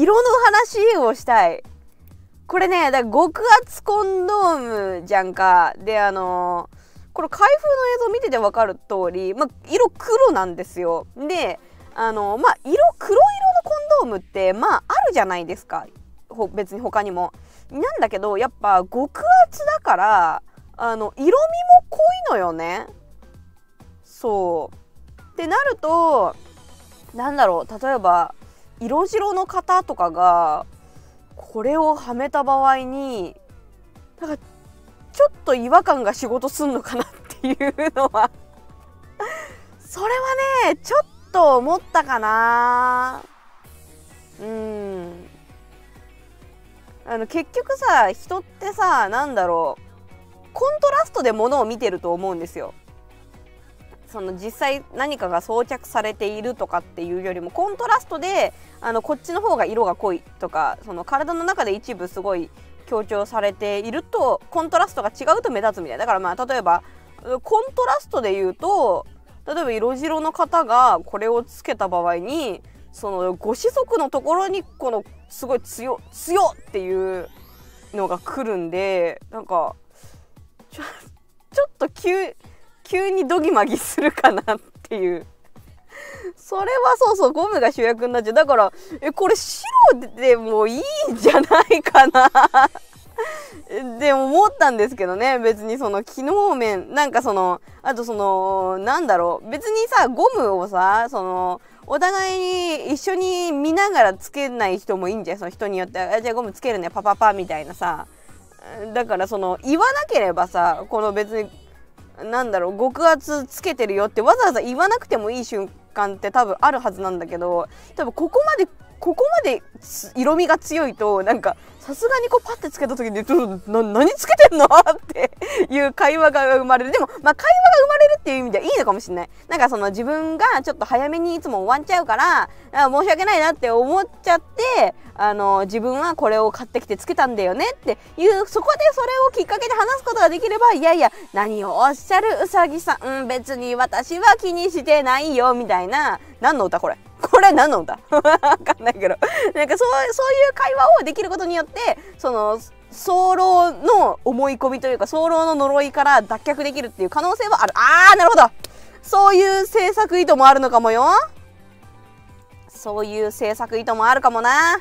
色の話をしたい。これねだから極厚コンドームじゃんか。であのー、これ開封の映像見てて分かる通り、ま、色黒なんですよ。であのー、まあ色黒色のコンドームってまああるじゃないですか。別に他にも。なんだけどやっぱ極厚だからあの色味も濃いのよね。そう。ってなるとなんだろう。例えば色白の方とかがこれをはめた場合になんかちょっと違和感が仕事すんのかなっていうのはそれはねちょっと思ったかな。うん。あの結局さ人ってさなんだろうコントラストでものを見てると思うんですよ。その実際何かが装着されているとかっていうよりもコントラストであのこっちの方が色が濃いとかその体の中で一部すごい強調されているとコントラストが違うと目立つみたいな。だからまあ例えばコントラストで言うと例えば色白の方がこれをつけた場合にそのご子息のところにこのすごい強強っていうのが来るんでなんかちょちょっと急急にドギマギするかなっていう。それはそうそうゴムが主役になっちゃう。だからえこれ白でもいいんじゃないかな。でも思ったんですけどね別にその機能面なんかそのあとそのなんだろう。別にさゴムをさそのお互いに一緒に見ながらつけない人もいいんじゃん。その人によってあじゃあゴムつけるねパパパみたいなさ。だからその言わなければさこの別になんだろう極厚つけてるよってわざわざ言わなくてもいい瞬間って多分あるはずなんだけど多分ここまでここまで色味が強いとなんかさすがにこうパッてつけた時に「な何つけてんの?」っていう会話が生まれる。でもまあ会話が生まれるっていう意味ではいいのかもしれない。なんかその自分がちょっと早めにいつも終わっちゃうから申し訳ないなって思っちゃってあの自分はこれを買ってきてつけたんだよねっていうそこでそれをきっかけで話すことができればいやいや何をおっしゃるうさぎさん、うん、別に私は気にしてないよみたいな。何の歌これ？れ何のだ。わかんないけど。なんかそうそういう会話をできることによってその早漏の思い込みというか早漏の呪いから脱却できるっていう可能性はある。あーなるほど。そういう制作意図もあるのかもよ。そういう制作意図もあるかもな。